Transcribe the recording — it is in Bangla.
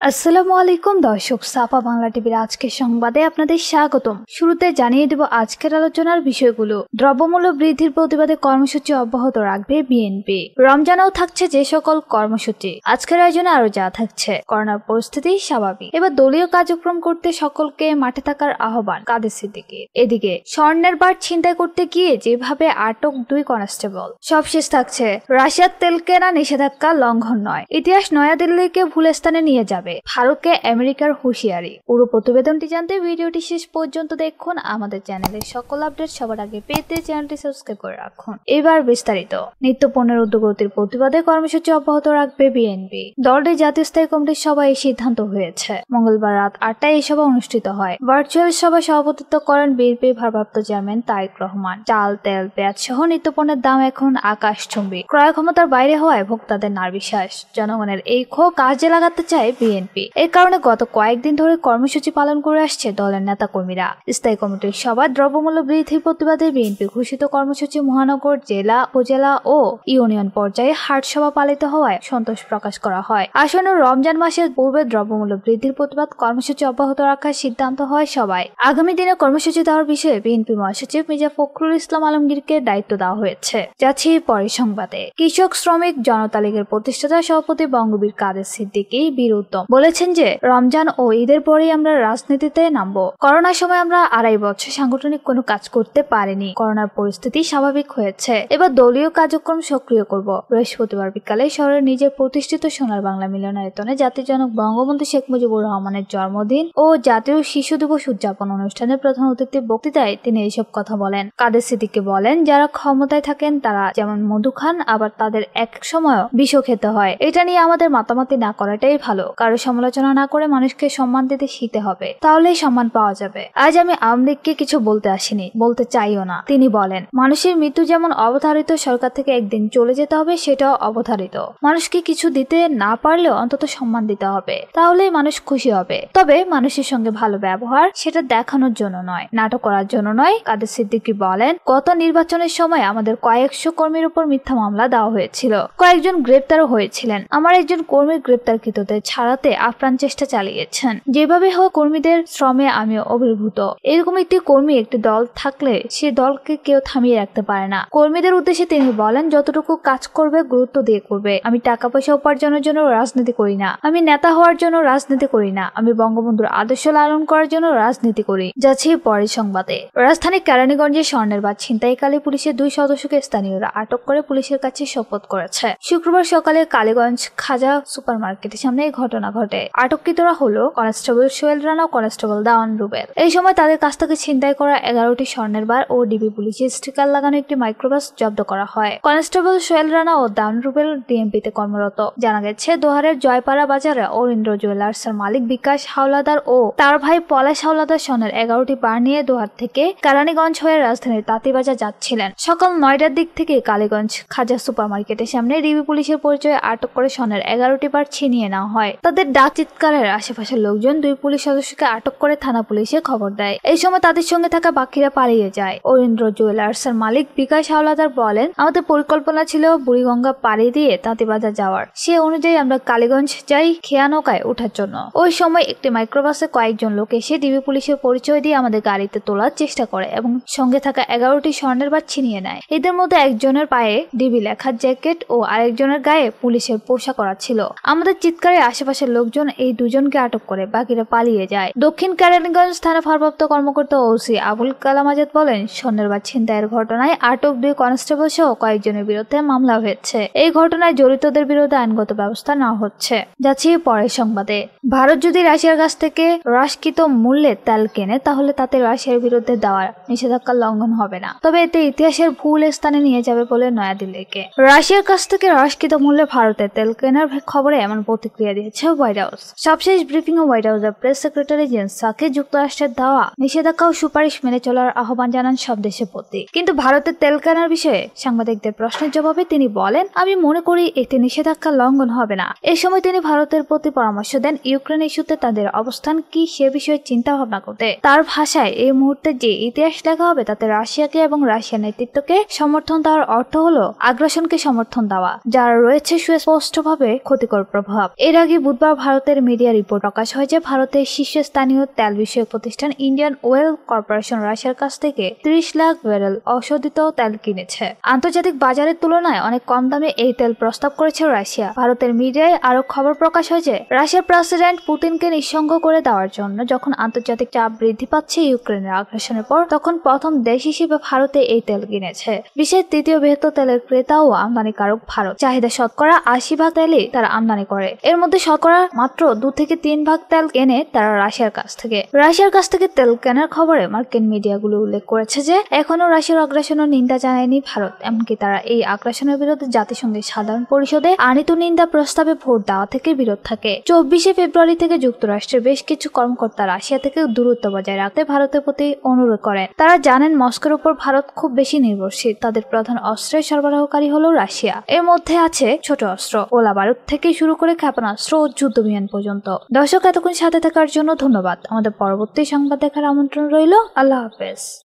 আসসালামু আলাইকুম, দর্শক। সাপা বাংলা টিভির আজকের সংবাদে আপনাদের স্বাগতম। শুরুতে জানিয়ে দেব আজকের আলোচনার বিষয়গুলো। দ্রব্যমূল্য বৃদ্ধির প্রতিবাদে কর্মসূচি অব্যাহত রাখবে বিএনপি। রমজানেও থাকছে যে সকল কর্মসূচি। আজকের আয়োজনে আরও যা থাকছে, করোনার পরিস্থিতি স্বাভাবিক। এবার দলীয় কার্যক্রম করতে সকলকে মাঠে থাকার আহ্বান কাদের সিদ্দিকির এদিকে, স্বর্ণের বার ছিনতাই করতে গিয়ে যেভাবে আটক দুই কনস্টেবল সবশেষ থাকছে। রাশিয়ার তেল কেনা নিষেধাজ্ঞা লঙ্ঘন নয়। ইতিহাস নয়াদিল্লিকে ভুল স্থানে নিয়ে যাবে। ভারতকে আমেরিকার হুঁশিয়ারি। পুরো প্রতিবেদনটি জানতে ভিডিওটি শেষ পর্যন্ত দেখুন। আমাদের চ্যানেলের সকল আপডেট সবার আগে পেতে চ্যানেলটি সাবস্ক্রাইব করে রাখুন। এবার বিস্তারিত। নিত্য পণ্যের উদ্যোগতির প্রতিবাদে কর্মসূচি অব্যাহত রাখবে বিএনপি। দলটির জাতীয় স্থায়ী কমিটির সভায় এই সিদ্ধান্ত হয়েছে। মঙ্গলবার রাত আটটায় এই সভা অনুষ্ঠিত হয়। ভার্চুয়াল সভায় সভাপতিত্ব করেন বিএনপির ভারপ্রাপ্ত চেয়ারম্যান তারেক রহমান। চাল, তেল পেঁয়াজ সহ নিত্য পণ্যের দাম এখন আকাশ আকাশচুম্বী। ক্রয় ক্ষমতার বাইরে হওয়ায় ভোক্তাদের নার্বিশ্বাস। জনগণের এই ক্ষোভ কাজে লাগাতে চায় বিএনপি। এর কারণে গত কয়েকদিন ধরে কর্মসূচি পালন করে আসছে দলের নেতা কর্মীরা স্থায়ী কমিটির সভায় দ্রব্যমূল্য বৃদ্ধির প্রতিবাদে বিএনপি ঘোষিত কর্মসূচি মহানগর জেলা, উপজেলা ও ইউনিয়ন পর্যায়ে হাট সভা পালিত হওয়ায় সন্তোষ প্রকাশ করা হয়। আসন্ন রমজান মাসের পূর্বে দ্রব্যমূল্য বৃদ্ধির প্রতিবাদ কর্মসূচি অব্যাহত রাখার সিদ্ধান্ত হয় সবাই। আগামী দিনে কর্মসূচি দেওয়ার বিষয়ে বিএনপি মহাসচিব মির্জা ফখরুল ইসলাম আলমগীরকে দায়িত্ব দেওয়া হয়েছে। যাচ্ছি পরের সংবাদে। কৃষক, শ্রমিক, জনতা লীগের প্রতিষ্ঠাতা সভাপতি বঙ্গবীর কাদের সিদ্দিকী, বীর উত্তম বলেছেন যে, রমজান ও ঈদের পরেই আমরা রাজনীতিতে নামবো। করোনার সময় আমরা আড়াই বছর সাংগঠনিক কোনো কাজ করতে পারিনি। করোনার পরিস্থিতি স্বাভাবিক হয়েছে। এবার দলীয় কার্যক্রম সক্রিয় করব। বৃহস্পতিবার বিকালে শহরের নিজের প্রতিষ্ঠিত সোনার বাংলা মিলনায়তনে জাতির জনক বঙ্গবন্ধু শেখ মুজিবুর রহমানের জন্মদিন ও জাতীয় শিশু দিবস উদযাপন অনুষ্ঠানে প্রধান অতিথির বক্তৃতায় তিনি এইসব কথা বলেন। কাদের সিদ্দিককে বলেন, যারা ক্ষমতায় থাকেন তারা যেমন মধু খান, আবার তাদের এক সময় বিষ খেতে হয়। এটা নিয়ে আমাদের মাতামাতি না করাটাই ভালো। কারও সমালোচনা না করে মানুষকে সম্মান দিতে শিখতে হবে। তাহলেই সম্মান পাওয়া যাবে। আজ আমি লীগকে কিছু বলতে আসিনি, বলতে চাইও না। তিনি বলেন, মানুষের মৃত্যু যেমন অবধারিত সরকার থেকে একদিন চলে যেতে হবে, সেটাও অবধারিত। মানুষকে কিছু দিতে না পারলেও অন্তত সম্মান দিতে হবে। তাহলেই মানুষ খুশি হবে। তবে মানুষের সঙ্গে ভালো ব্যবহার, সেটা দেখানোর জন্য নয়, নাটক করার জন্য নয়। কাদের সিদ্দিকি বলেন, গত নির্বাচনের সময় আমাদের কয়েকশো কর্মীর উপর মিথ্যা মামলা দেওয়া হয়েছিল। কয়েকজন গ্রেপ্তারও হয়েছিলেন। আমার একজন কর্মী গ্রেপ্তারকৃতদের ছাড়াতে আপ্রাণ চেষ্টা চালিয়েছেন। যেভাবে হোক কর্মীদের শ্রমে আমি অভিভূত। এরকম একটি কর্মী, একটি দল থাকলে সে দলকে কেউ থামিয়ে রাখতে পারে না। কর্মীদের উদ্দেশ্যে তিনি বলেন, যতটুকু কাজ করবে, গুরুত্ব দিয়ে করবে। আমি টাকা পয়সা উপার্জনের জন্য রাজনীতি করি না। আমি নেতা হওয়ার জন্য রাজনীতি করি না। আমি বঙ্গবন্ধুর আদর্শ লালন করার জন্য রাজনীতি করি। যাচ্ছি পরের সংবাদে। রাজধানী কেরানীগঞ্জে স্বর্ণের বা ছিনতাইকালে পুলিশের দুই সদস্যকে স্থানীয়রা আটক করে পুলিশের কাছে শপথ করেছে। শুক্রবার সকালে কালীগঞ্জ খাজা সুপার মার্কেটের সামনে এই ঘটনা ঘটে। আটককৃতরা হলো কনস্টেবল সোহেল রানা ও কনস্টেবল দাওয়ান রুবেল। এই সময় তাদের কাছ থেকে ছিনতাই করা এগারোটি স্বর্ণের বার ও ডিবি পুলিশের স্টিকার লাগানো একটি মাইক্রোবাস জব্দ করা হয়। কনস্টেবল সোহেল রানা ও দাওয়ান রুবেল ডিএমপিতে কর্মরত। জানা গেছে, দোহারের জয়পাড়া বাজারে অরিন্দ্র জুয়েলার্স এর মালিক বিকাশ হাওলাদার ও তার ভাই পলাশ হাওলাদার স্বর্ণের এগারোটি বার নিয়ে দোহার থেকে কারানীগঞ্জ হয়ে রাজধানীর তাঁতিবাজার যাচ্ছিলেন। সকাল নয়টার দিক থেকে কালীগঞ্জ খাজা সুপার মার্কেটের সামনে ডিবি পুলিশের পরিচয়ে আটক করে স্বর্ণের এগারোটি বার ছিনিয়ে নেওয়া হয়। তাদের ডাক চিৎকারের আশেপাশের লোকজন দুই পুলিশ সদস্যকে আটক করে থানা পুলিশে খবর দেয়। এই সময় তাদের সঙ্গে থাকা বাকিরা পালিয়ে যায়। অরিন্দ্র জুয়েলার্স এর মালিক বিকাশ হাওলাদার বলেন, আমাদের পরিকল্পনা ছিল বুড়িগঙ্গা পাড়ি দিয়ে তাঁতিবাজার যাওয়ার। সে অনুযায়ী আমরা কালীগঞ্জ যাই খেয়া নৌকায় ওঠার জন্য। ওই সময় একটি মাইক্রোবাসে কয়েকজন লোক এসে ডিবি পুলিশের পরিচয় দিয়ে আমাদের গাড়িতে তোলার চেষ্টা করে এবং সঙ্গে থাকা এগারোটি স্বর্ণের বার ছিনিয়ে নেয়। এদের মধ্যে একজনের পায়ে ডিবি লেখার জ্যাকেট ও আরেকজনের গায়ে পুলিশের পোশাক করা ছিল। আমাদের চিৎকারে আশেপাশের লোকজন এই দুজনকে আটক করে বাকিরা পালিয়ে যায়। দক্ষিণ কেরানীগঞ্জ থানা ভারপ্রাপ্ত কর্মকর্তা ওসি আবুল কালাম আজাদ বলেন স্বর্ণের বার ছিনতাইয়ের ঘটনায় আটক দুই কনস্টেবল সহ কয়েকজনের বিরুদ্ধে মামলা হয়েছে। এই ঘটনায় জড়িতদের বিরুদ্ধে আইনগত ব্যবস্থা নেওয়া হচ্ছে। যাচ্ছি পরের সংবাদে। ভারত যদি রাশিয়ার কাছ থেকে হ্রাসকৃত মূল্যে তেল কেনে, তাহলে তাতে রাশিয়ার বিরুদ্ধে দেওয়ার নিষেধাজ্ঞা লঙ্ঘন হবে না। তবে এতে ইতিহাসের ভুল স্থানে নিয়ে যাবে বলে নয়াদিল্লিকে। রাশিয়ার কাছ থেকে হ্রাসকৃত মূল্যে ভারতের তেল কেনার খবরে এমন প্রতিক্রিয়া দিয়েছে হোয়াইট হাউস সবশেষ ব্রিফিং এ হোয়াইট হাউসের প্রেস সেক্রেটারি জেন সাকে যুক্তরাষ্ট্রের দেওয়া নিষেধাজ্ঞা ও সুপারিশ মেনে চলার আহ্বান জানান সব দেশের প্রতি। কিন্তু ভারতের তেল কেনার বিষয়ে সাংবাদিকদের প্রশ্নের জবাবে তিনি বলেন, আমি মনে করি এতে নিষেধাজ্ঞা লঙ্ঘন হবে না। এ সময় তিনি ভারতের প্রতি পরামর্শ দেন, ইউক্রেন ইস্যুতে তাদের অবস্থান কি সে বিষয়ে চিন্তা ভাবনা করতে। তার ভাষায়, এই মুহূর্তে যে ইতিহাস লেখা হবে, তাতে রাশিয়াকে এবং রাশিয়ার নেতৃত্বকে সমর্থন দেওয়ার অর্থ হলো আগ্রাসনকে সমর্থন দেওয়া, যার রয়েছে সুস্পষ্টভাবে ক্ষতিকর প্রভাব। এর আগে বুধবার মঙ্গলবার ভারতের মিডিয়া রিপোর্ট প্রকাশ হয় যে ভারতের শীর্ষস্থানীয় তেল বিষয়ক প্রতিষ্ঠান ইন্ডিয়ান ওয়েল কর্পোরেশন রাশিয়ার কাছ থেকে ত্রিশ লাখ ব্যারেল অশোধিত তেল কিনেছে। আন্তর্জাতিক বাজারের তুলনায় অনেক কম দামে এই তেল প্রস্তাব করেছে রাশিয়া। ভারতের মিডিয়ায় আরও খবর প্রকাশ হয় যে রাশিয়ার প্রেসিডেন্ট পুতিনকে নিঃসঙ্গ করে দেওয়ার জন্য যখন আন্তর্জাতিক চাপ বৃদ্ধি পাচ্ছে ইউক্রেনের আগ্রাসনের পর, তখন প্রথম দেশ হিসেবে ভারতে এই তেল কিনেছে। বিশ্বের তৃতীয় বৃহত্তর তেলের ক্রেতা ও আমদানিকারক ভারত। চাহিদা শতকরা আশি ভাগ তেলই তারা আমদানি করে। এর মধ্যে শতকরা মাত্র দু থেকে তিন ভাগ তেল কেনে তারা রাশিয়ার কাছ থেকে। রাশিয়ার কাছ থেকে তেল কেনার খবরে মার্কিন মিডিয়াগুলো উল্লেখ করেছে যে, এখনও রাশিয়ার আগ্রাসনের নিন্দা জানায়নি ভারত, এমনকি তারা এই আগ্রাসনের বিরুদ্ধে জাতিসংঘের সাধারণ পরিষদে আনিত নিন্দা প্রস্তাবে ভোট দেওয়া থেকে বিরত থাকে। চব্বিশে ফেব্রুয়ারি থেকে যুক্তরাষ্ট্রের বেশ কিছু কর্মকর্তা রাশিয়া থেকে দূরত্ব বজায় রাখতে ভারতের প্রতি অনুরোধ করেন। তারা জানেন মস্কোর উপর ভারত খুব বেশি নির্ভরশীল। তাদের প্রধান অস্ত্রের সরবরাহকারী হলো রাশিয়া। এর মধ্যে আছে ছোট অস্ত্র। ওলা বারুদ থেকে শুরু করে ক্ষেপণাস্ত্র ও যুদ্ধ বিমান পর্যন্ত। দর্শক, এতক্ষণ সাথে থাকার জন্য ধন্যবাদ। আমাদের পরবর্তী সংবাদ দেখার আমন্ত্রণ রইল। আল্লাহ হাফেজ।